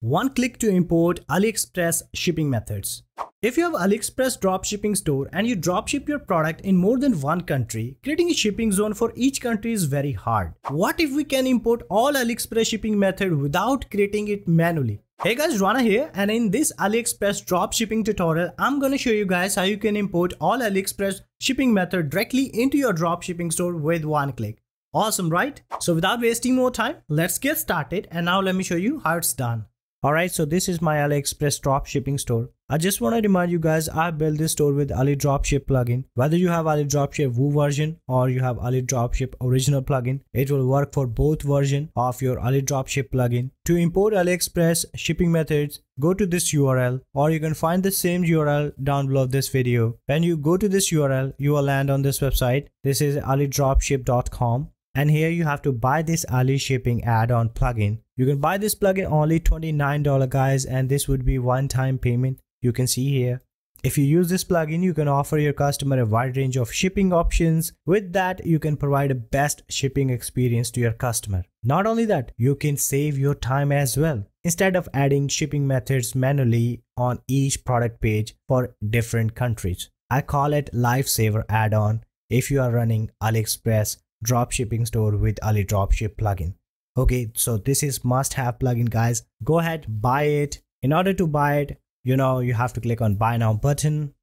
One click to import AliExpress shipping methods. If you have AliExpress dropshipping store and you dropship your product in more than one country, creating a shipping zone for each country is very hard. What if we can import all AliExpress shipping method without creating it manually? Hey guys, Rana here and in this AliExpress dropshipping tutorial, I'm gonna show you guys how you can import all AliExpress shipping method directly into your dropshipping store with one click. Awesome, right? So without wasting more time, let's get started and now let me show you how it's done. Alright, so this is my AliExpress dropshipping store. I just want to remind you guys I built this store with Ali Dropship plugin. Whether you have Ali Dropship Woo version or you have Ali Dropship original plugin, it will work for both version of your Ali Dropship plugin. To import AliExpress shipping methods, go to this URL or you can find the same URL down below this video. When you go to this URL, you will land on this website. This is alidropship.com and here you have to buy this Ali shipping add-on plugin. You can buy this plugin only $29 guys and this would be one-time payment. You can see here. If you use this plugin, you can offer your customer a wide range of shipping options. With that, you can provide a best shipping experience to your customer. Not only that, you can save your time as well. Instead of adding shipping methods manually on each product page for different countries. I call it Lifesaver add-on if you are running AliExpress dropshipping store with Ali Dropship plugin. Okay, so this is must have plugin guys. Go ahead, buy it. In order to buy it, you know, you have to click on buy now button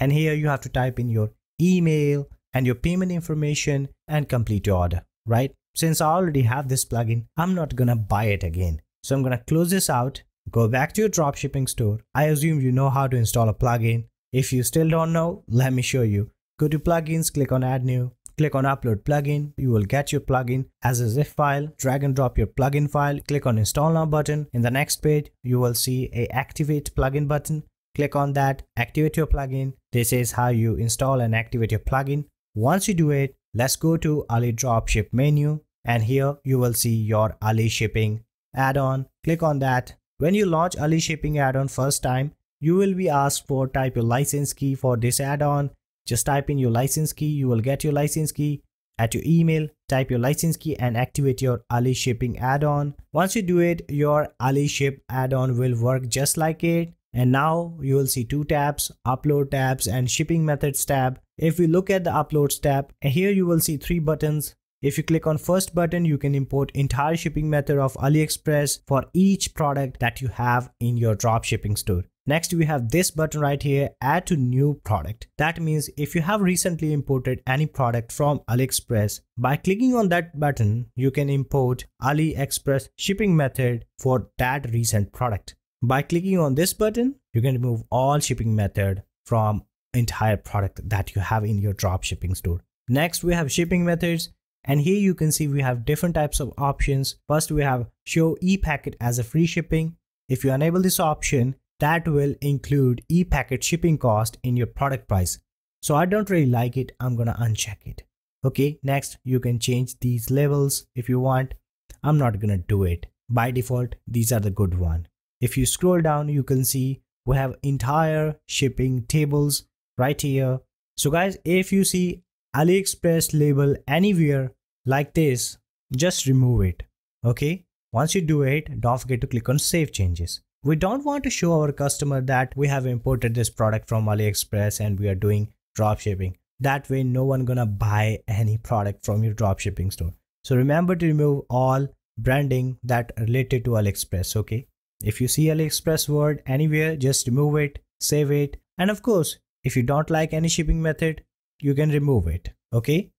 and here you have to type in your email and your payment information and complete your order, right? Since I already have this plugin, I'm not gonna buy it again. So I'm gonna close this out, go back to your dropshipping store. I assume you know how to install a plugin. If you still don't know, let me show you. Go to plugins, click on add new, Click on upload plugin. You will get your plugin as a zip file. Drag and drop your plugin file. Click on install now button. In the next page, you will see a activate plugin button. Click on that, activate your plugin. This is how you install and activate your plugin. Once you do it, let's go to Ali Dropship menu and here you will see your Ali Shipping add-on. Click on that. When you launch Ali Shipping add-on first time, you will be asked for type your license key for this add-on just type in your license key, you will get your license key. At your email, type your license key and activate your Ali shipping add-on. Once you do it, your Ali ship add-on will work just like it. And now you will see two tabs, upload tabs and shipping methods tab. If we look at the uploads tab, here you will see three buttons. If you click on first button, you can import entire shipping method of AliExpress for each product that you have in your drop shipping store. Next, we have this button right here, add to new product. That means if you have recently imported any product from AliExpress, by clicking on that button, you can import AliExpress shipping method for that recent product. By clicking on this button, you can remove all shipping method from entire product that you have in your drop shipping store. Next, we have shipping methods. And here you can see we have different types of options. First, we have show e-packet as a free shipping. If you enable this option, that will include e-packet shipping cost in your product price. So I don't really like it. I'm going to uncheck it. Okay. Next, you can change these levels if you want. I'm not going to do it. By default, these are the good one. If you scroll down, you can see we have entire shipping tables right here. So guys, if you see AliExpress label anywhere like this, just remove it. Okay. Once you do it, don't forget to click on save changes. We don't want to show our customer that we have imported this product from AliExpress and we are doing drop shipping. That way no one gonna buy any product from your drop shipping store. So remember to remove all branding that related to AliExpress, okay? If you see AliExpress word anywhere, just remove it, save it. And of course, if you don't like any shipping method, you can remove it, okay?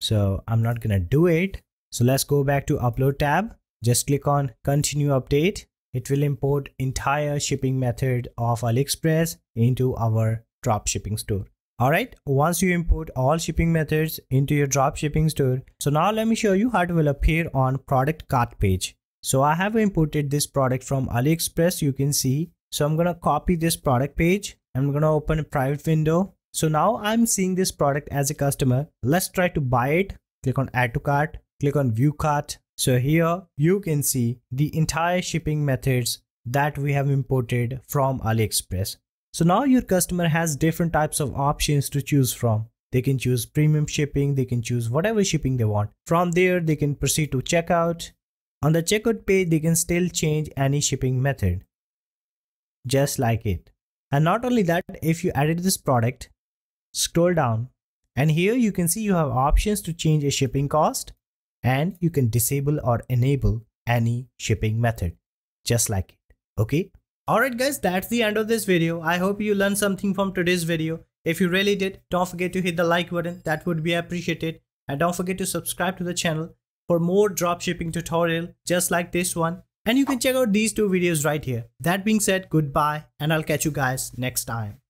So I'm not gonna do it. So let's go back to upload tab just click on continue update. It will import entire shipping method of AliExpress into our drop shipping store. Alright, once you import all shipping methods into your drop shipping store, so now let me show you how it will appear on product cart page. So I have imported this product from AliExpress, you can see. So I'm gonna copy this product page. I'm gonna open a private window. So now I'm seeing this product as a customer. Let's try to buy it. Click on add to cart, click on view cart, so here you can see the entire shipping methods that we have imported from AliExpress. So now your customer has different types of options to choose from. They can choose premium shipping, they can choose whatever shipping they want. From there, they can proceed to checkout. On the checkout page, they can still change any shipping method. Just like it. And not only that, if you added this product, scroll down and here you can see you have options to change a shipping cost and you can disable or enable any shipping method just like it. Okay. Alright guys, that's the end of this video. I hope you learned something from today's video. If you really did, don't forget to hit the like button. That would be appreciated. And don't forget to subscribe to the channel for more dropshipping tutorial just like this one. And you can check out these two videos right here. That being said, goodbye and I'll catch you guys next time.